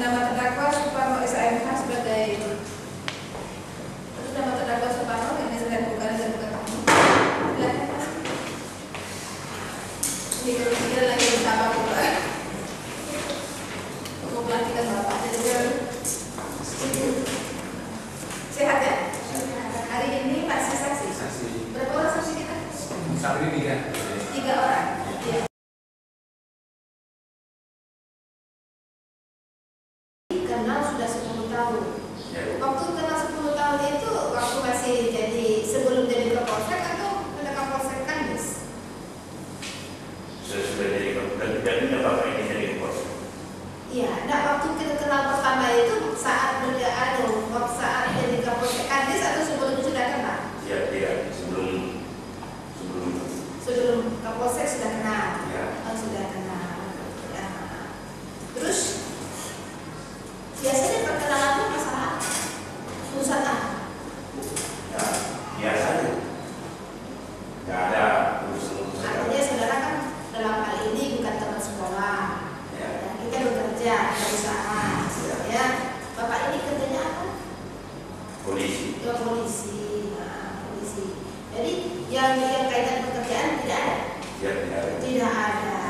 нам это tidak ada.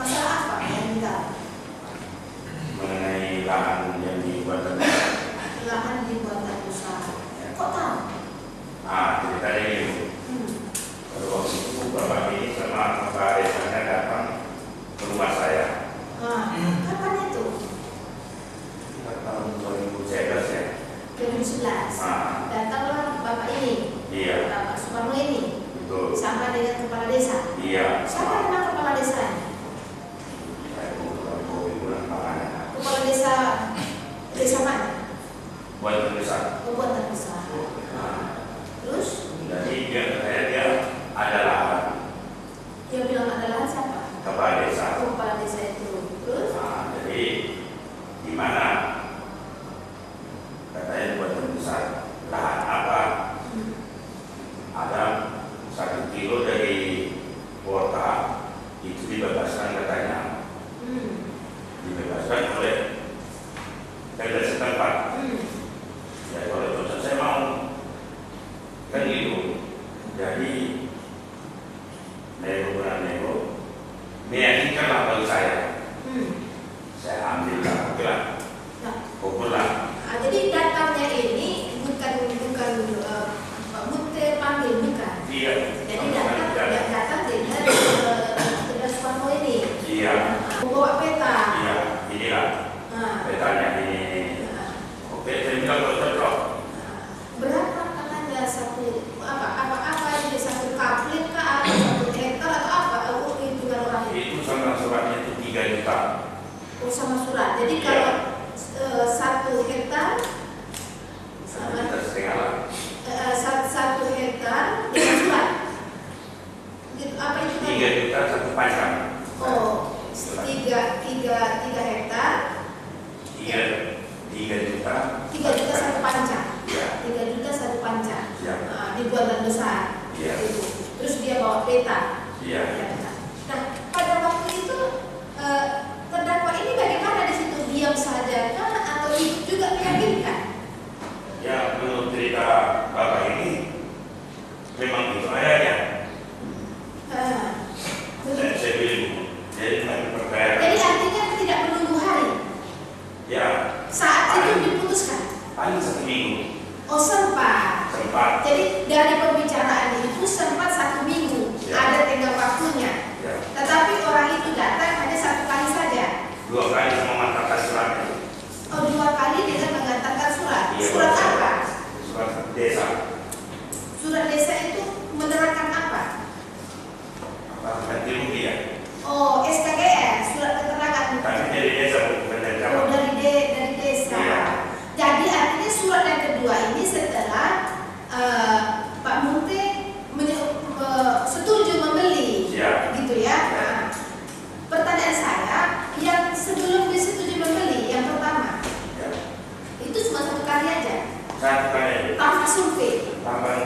Masalah apa yang minta? Mengenai lahan yang dibuat Lahan dibuat usaha. Ya. Kok tahu? Ah, ceritanya ini. Hmm. Waktu itu bapak ini sama kakak Resanya datang ke rumah saya. Ah, hmm. kapan itu? Sekitar tahun 2011 ya. 2011. Ah. Datanglah bapak ini. Iya. Bapak Sumarno ini. Betul. Sama dengan kepala desa. Iya. Siapa esa saat itu diputuskan paling satu minggu oh sempat. Sempat. jadi dari pembicaraan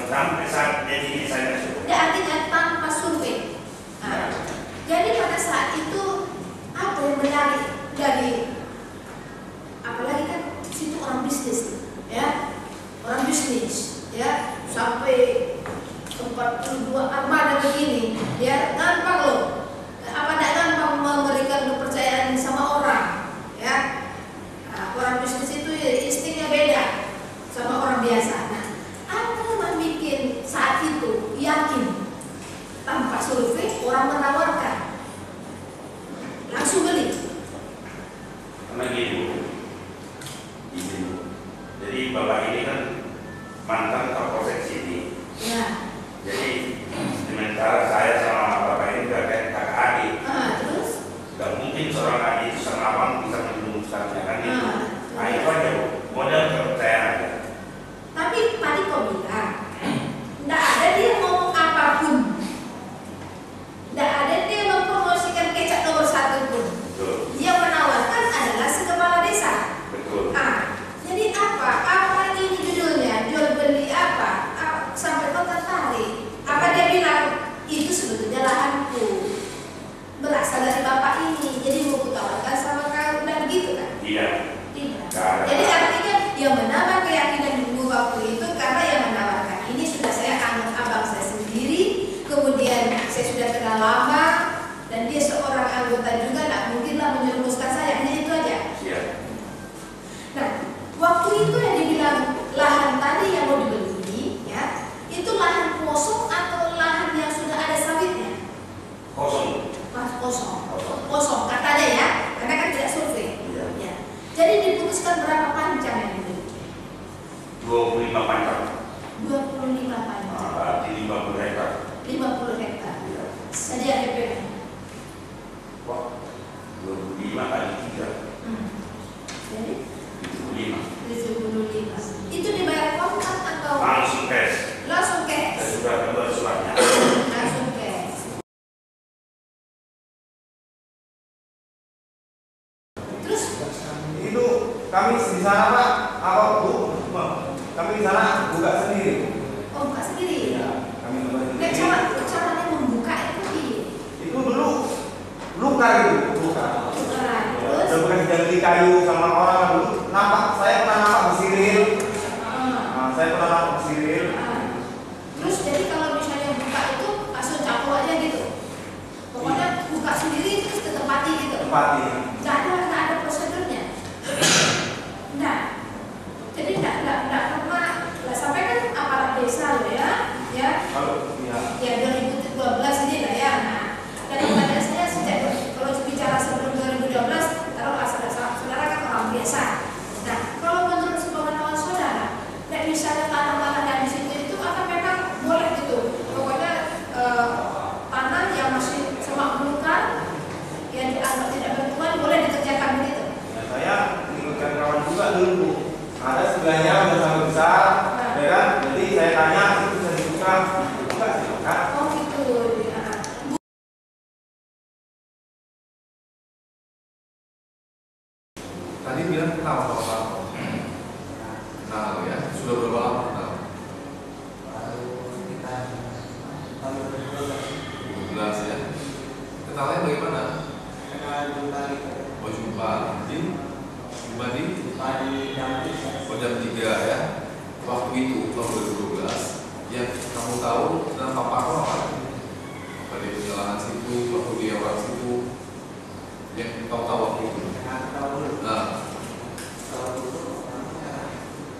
from Cara. Jadi artinya yang menambah keyakinan ibu waktu itu karena yang menawarkan ini sudah saya anggap abang saya sendiri, kemudian saya sudah kenal lama, itu kami di sana pak. Apa bu? Kami di sana buka sendiri. Oh buka sendiri? Ya kami buka sendiri. Nah, cara caranya membuka itu di? Itu dulu luka gitu luka. luka ya, terus? ya, bukan kayu sama orang dulu nampak saya pernah nampak bersiril. hmm. Oh. nah, saya pernah nampak pesiril tahu dan Pak Arno kan dari penyalahan situ waktu dia orang situ yang tahu tahu waktu itu. Nah, nah.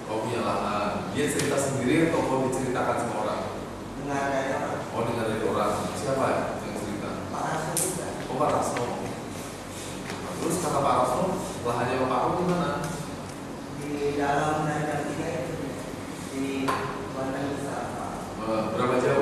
oh penyalahan dia cerita sendiri atau kau diceritakan sama orang? Dengar dari orang oh dengar dari orang. Siapa yang cerita? Pak Rasno oh, terus kata Pak Rasno lahannya Pak di mana? di dalam programas ya.